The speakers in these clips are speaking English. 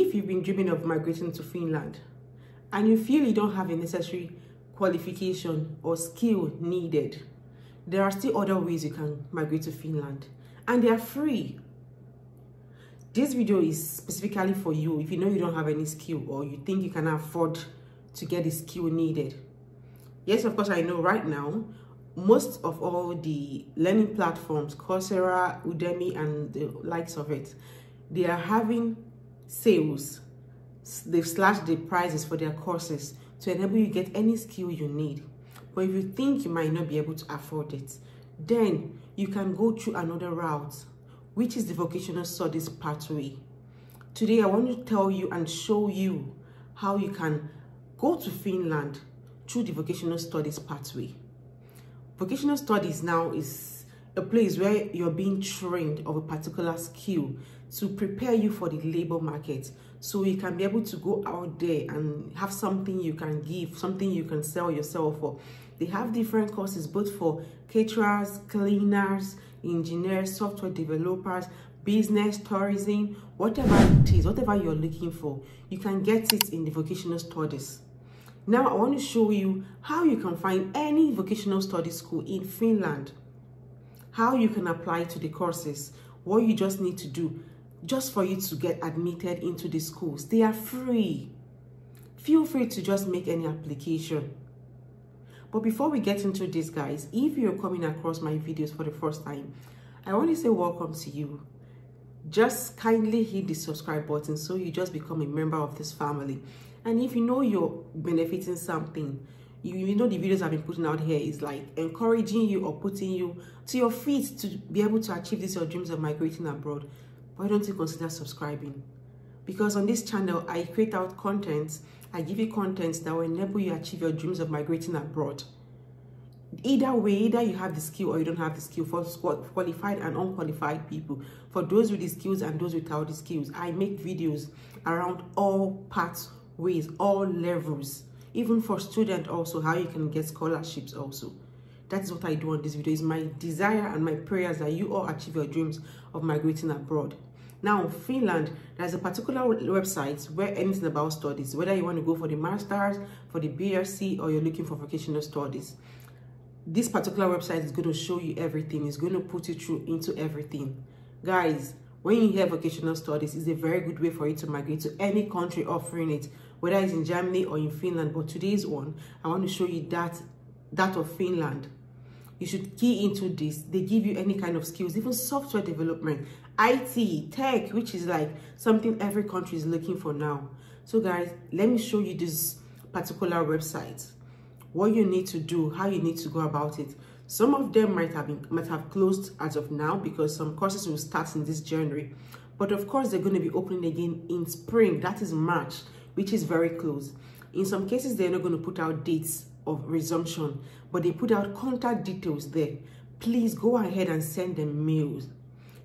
if you've been dreaming of migrating to Finland and you feel you don't have a necessary qualification or skill needed, there are still other ways you can migrate to Finland and they are free. This video is specifically for you if you know you don't have any skill or you think you can afford to get the skill needed. Yes, of course, I know right now, most of all the learning platforms, Coursera, Udemy, and the likes of it, they are having sales. They've slashed the prices for their courses to enable you get any skill you need. But if you think you might not be able to afford it, then you can go through another route, which is the vocational studies pathway. Today, I want to tell you and show you how you can go to Finland through the vocational studies pathway. Vocational studies now is a place where you're being trained of a particular skill to prepare you for the labor market. So you can be able to go out there and have something you can give something you can sell yourself for. They have different courses both for caterers cleaners engineers software developers business tourism whatever it is whatever you're looking for you can get it in the vocational studies. Now i want to show you how you can find any vocational study school in finland how you can apply to the courses what you just need to do just for you to get admitted into the schools. They are free. Feel free to just make any application. But before we get into this, guys, if you're coming across my videos for the first time, I want to say welcome to you. Just kindly hit the subscribe button so you just become a member of this family. And if you know you're benefiting something, you, you know the videos I've been putting out here is like encouraging you or putting you to your feet to be able to achieve this your dreams of migrating abroad why don't you consider subscribing? Because on this channel, I create out content, I give you content that will enable you achieve your dreams of migrating abroad. Either way, either you have the skill or you don't have the skill for qualified and unqualified people. For those with the skills and those without the skills, I make videos around all pathways, all levels. Even for students also, how you can get scholarships also. That is what I do on this video. is my desire and my prayers that you all achieve your dreams of migrating abroad. Now, Finland, there's a particular website where anything about studies, whether you want to go for the master's, for the BSc, or you're looking for vocational studies. This particular website is going to show you everything. It's going to put you through into everything. Guys, when you hear vocational studies, it's a very good way for you to migrate to any country offering it, whether it's in Germany or in Finland. But today's one, I want to show you that, that of Finland. You should key into this. They give you any kind of skills even software development it tech which is like something every country is looking for now. So guys let me show you this particular website. What you need to do how you need to go about it. Some of them might have been might have closed as of now because some courses will start in this january. But of course they're going to be opening again in spring. That is march which is very close in some cases they're not going to put out dates of resumption, but they put out contact details there. Please go ahead and send them mails.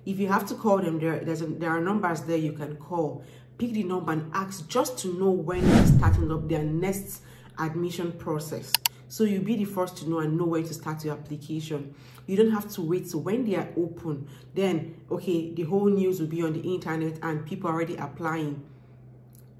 If you have to call them, there, a, there are numbers there you can call. Pick the number and ask just to know when they're starting up their next admission process. So you'll be the first to know and know where to start your application. You don't have to wait. So when they are open, then, okay, the whole news will be on the internet and people already applying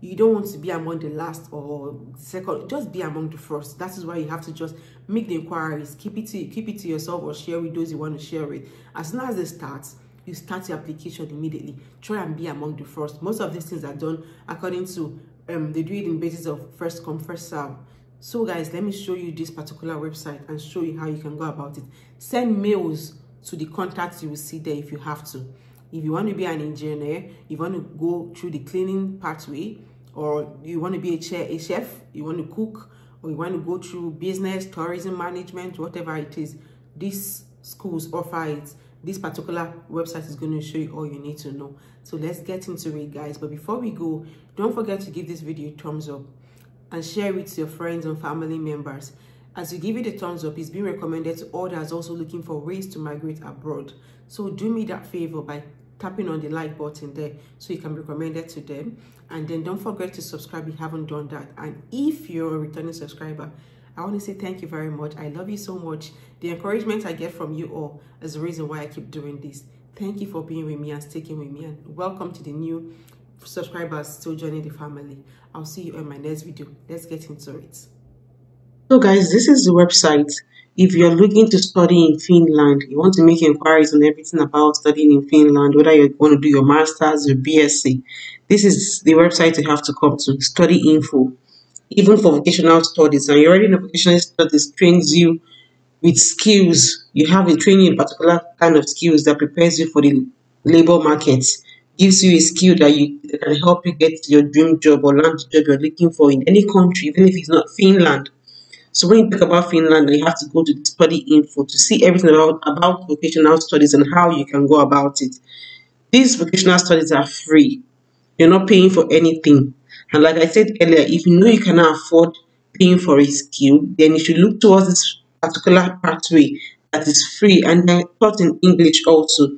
you don't want to be among the last or second just be among the first. That is why you have to just make the inquiries keep it to keep it to yourself or share with those you want to share with. As soon as it starts you start your application immediately. Try and be among the first. Most of these things are done according to um they do it in basis of first come first serve. So guys let me show you this particular website and show you how you can go about it. Send mails to the contacts you will see there if you have to. If you want to be an engineer you want to go through the cleaning pathway or you want to be a, a chef, you want to cook, or you want to go through business, tourism management, whatever it is, these schools offer it. This particular website is going to show you all you need to know. So let's get into it, guys. But before we go, don't forget to give this video a thumbs up and share it to your friends and family members. As you give it a thumbs up, it's being recommended to others also looking for ways to migrate abroad. So do me that favor by tapping on the like button there so you can be recommended to them and then don't forget to subscribe if you haven't done that and if you're a returning subscriber I want to say thank you very much. I love you so much. The encouragement I get from you all is the reason why I keep doing this. Thank you for being with me and sticking with me and welcome to the new subscribers still joining the family. I'll see you in my next video. Let's get into it. So guys, this is the website. If you're looking to study in Finland, you want to make inquiries on everything about studying in Finland, whether you want to do your master's, your BSc, this is the website you have to come to, study info. Even for vocational studies, and you already know vocational studies trains you with skills. You have a training in particular kind of skills that prepares you for the labor market, gives you a skill that you that can help you get your dream job or land job you're looking for in any country, even if it's not Finland. So when you talk about Finland, you have to go to the study info to see everything about, about vocational studies and how you can go about it. These vocational studies are free. You're not paying for anything. And like I said earlier, if you know you cannot afford paying for a skill, then you should look towards this particular pathway that is free and taught in English also.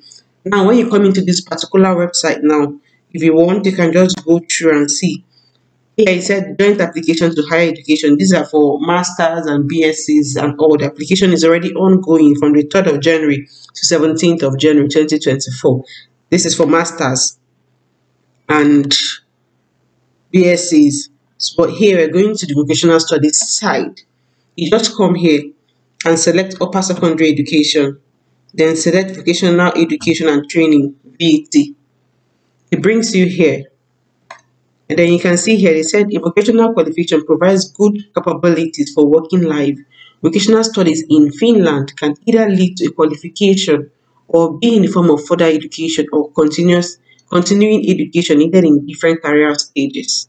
Now, when you come into this particular website now, if you want, you can just go through and see here it said joint applications to higher education. These are for masters and BScs and all. The application is already ongoing from the 3rd of January to 17th of January 2024. This is for masters and BScs. But here we're going to the vocational studies side. You just come here and select upper secondary education. Then select vocational education and training, VET. It brings you here and then you can see here, they said a vocational qualification provides good capabilities for working life. Vocational studies in Finland can either lead to a qualification or be in the form of further education or continuous continuing education either in different career stages.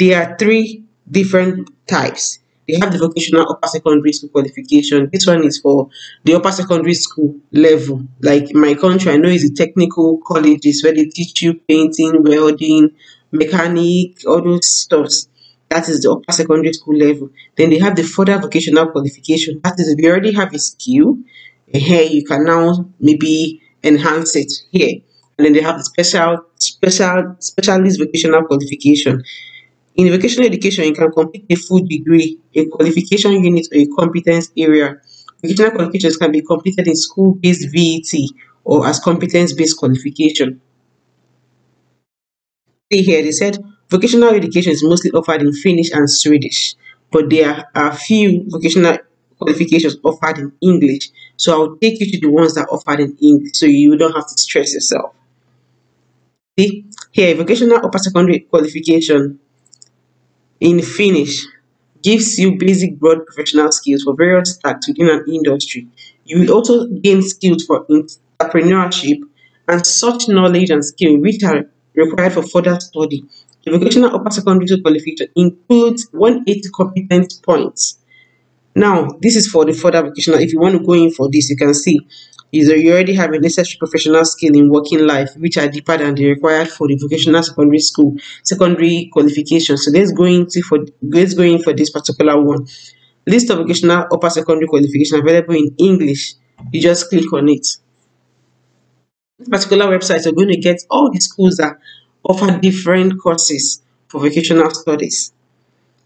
There are three different types. They have the vocational upper secondary school qualification. This one is for the upper secondary school level. Like in my country, I know it's the technical colleges where they teach you painting, welding, mechanic, all those stuffs. That is the upper secondary school level. Then they have the further vocational qualification. That is, if you already have a skill, here you can now maybe enhance it here. And then they have the special, special, specialist vocational qualification. In vocational education, you can complete a full degree, a qualification unit, or a competence area. Vocational qualifications can be completed in school-based VET or as competence-based qualification see here, they said vocational education is mostly offered in Finnish and Swedish, but there are a few vocational qualifications offered in English. So I'll take you to the ones that are offered in English so you don't have to stress yourself. See, here, vocational upper secondary qualification in Finnish gives you basic broad professional skills for various tasks within an industry. You will also gain skills for entrepreneurship and such knowledge and skill which are required for further study. The vocational upper secondary school qualification includes 180 competence points. Now, this is for the further vocational. If you want to go in for this, you can see is you already have a necessary professional skill in working life, which are deeper than the required for the vocational secondary school secondary qualification. So let's go into for let's go in for this particular one. List of vocational upper secondary qualification available in English. You just click on it particular website, you're going to get all the schools that offer different courses for vocational studies.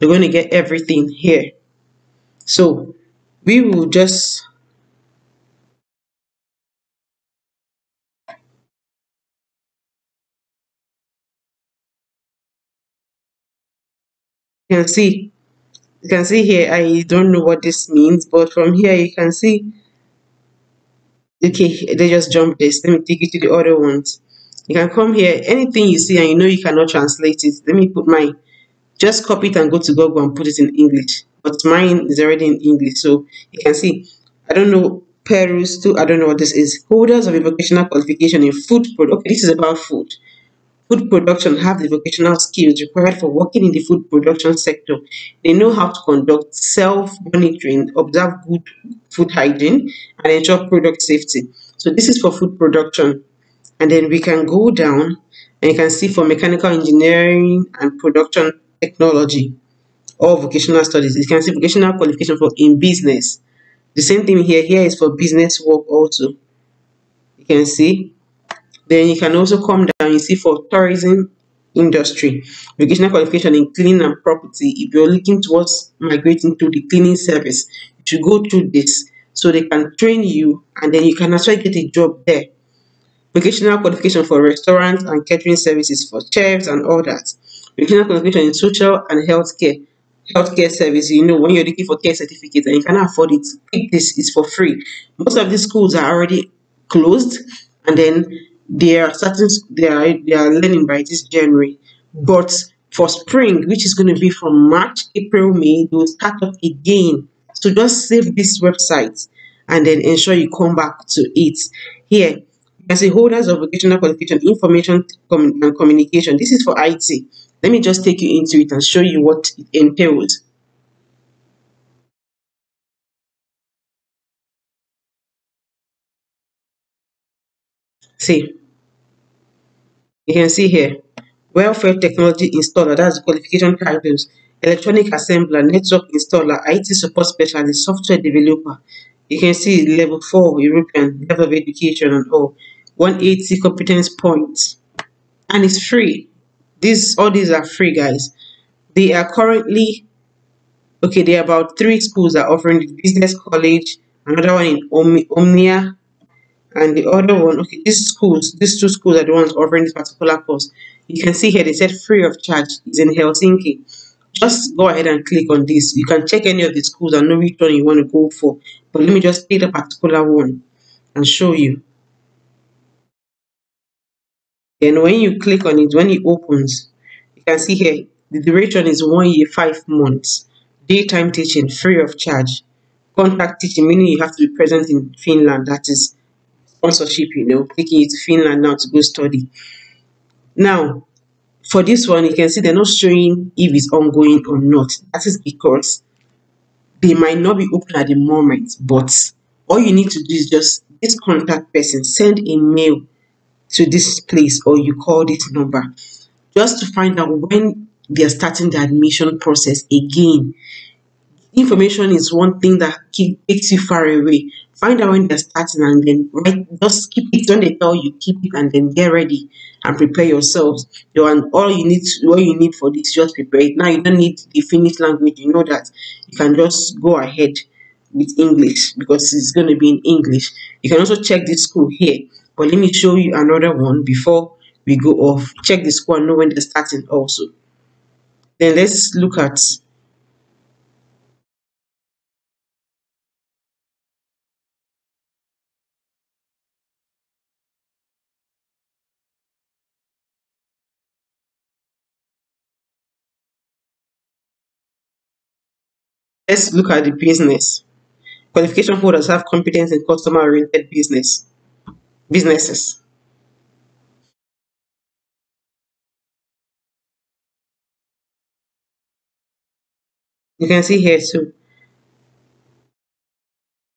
You're going to get everything here. So we will just you can see you can see here I don't know what this means but from here you can see okay they just jump this. Let me take you to the other ones. You can come here. Anything you see and you know you cannot translate it let me put mine just copy it and go to google and put it in english. But mine is already in english. So you can see i don't know perus too. I don't know what this is. Holders of a vocational qualification in food product. Okay this is about food food production have the vocational skills required for working in the food production sector. They know how to conduct self-monitoring, observe good food hygiene, and ensure product safety. So this is for food production. And then we can go down and you can see for mechanical engineering and production technology or vocational studies. You can see vocational qualification for in business. The same thing here. Here is for business work also. You can see then you can also come down, you see for tourism industry, vocational qualification in cleaning and property. If you're looking towards migrating to the cleaning service, you should go through this so they can train you and then you can actually get a job there. vocational qualification for restaurants and catering services for chefs and all that. Vocational qualification in social and healthcare healthcare service. You know, when you're looking for care certificates and you cannot afford it, pick this is for free. Most of these schools are already closed, and then they are starting. They are they are learning by this January, mm. but for spring, which is going to be from March, April, May, they will start up again. So just save this website and then ensure you come back to it. Here, as a holders of vocational qualification, information and communication. This is for IT. Let me just take you into it and show you what it entails. See, you can see here, welfare technology installer, that's the qualification titles, electronic assembler, network installer, IT support specialist, software developer. You can see level 4 European level of education and all. 180 competence points. And it's free. These all these are free guys. They are currently okay, there are about three schools that are offering business college, another one in Omnia, and the other one, okay, these schools, these two schools are the ones offering this particular course. You can see here they said free of charge is in Helsinki. Just go ahead and click on this. You can check any of the schools and know which one you want to go for. But let me just pick a particular one and show you. Then when you click on it, when it opens, you can see here the duration is one year, five months. Daytime teaching, free of charge. Contact teaching, meaning you have to be present in Finland. That is sponsorship, you know, taking you to Finland now to go study. Now, for this one, you can see they're not showing if it's ongoing or not. That is because they might not be open at the moment, but all you need to do is just this contact person, send a mail to this place or you call this number just to find out when they're starting the admission process again. Information is one thing that takes you far away. Find out when they're starting and then right, just keep it when they tell you, keep it and then get ready and prepare yourselves. You and all you need all you need for this just prepare it. Now you don't need the Finnish language, you know that you can just go ahead with English because it's going to be in English. You can also check this school here but let me show you another one before we go off. Check the school and know when they're starting also. Then let's look at Let's look at the business. Qualification holders have competence in customer-oriented business businesses. You can see here too.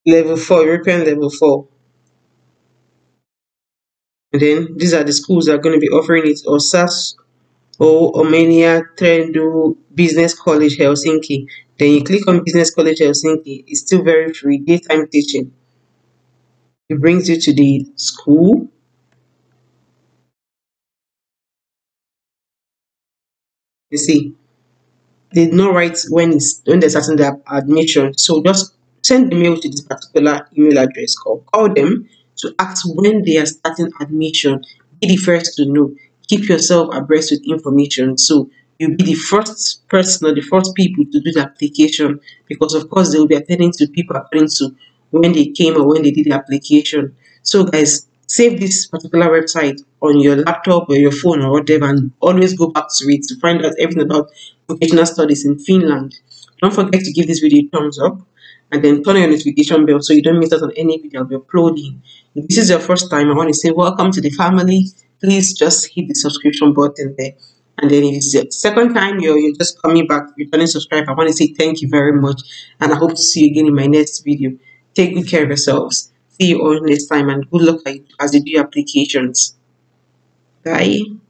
Level 4 European level 4 and then these are the schools that are going to be offering it or SAS or Omania Trendu Business College Helsinki then you click on Business College Helsinki it's still very free daytime teaching it brings you to the school. You see, they did not write when it's when they're starting their admission. So just send the mail to this particular email address or call them to ask when they are starting admission. Be the first to know. Keep yourself abreast with information. So you'll be the first person or the first people to do the application because of course they will be attending to people according to when they came or when they did the application. So guys, save this particular website on your laptop or your phone or whatever and always go back to it to find out everything about vocational studies in Finland. Don't forget to give this video a thumbs up and then turn on your notification bell so you don't miss out on any video I'll be uploading. If this is your first time, I want to say welcome to the family. Please just hit the subscription button there. And then if it's the second time you're, you're just coming back, returning subscribe, I want to say thank you very much. And I hope to see you again in my next video. Take good care of yourselves. See you all next time and good luck as you do your applications. Bye.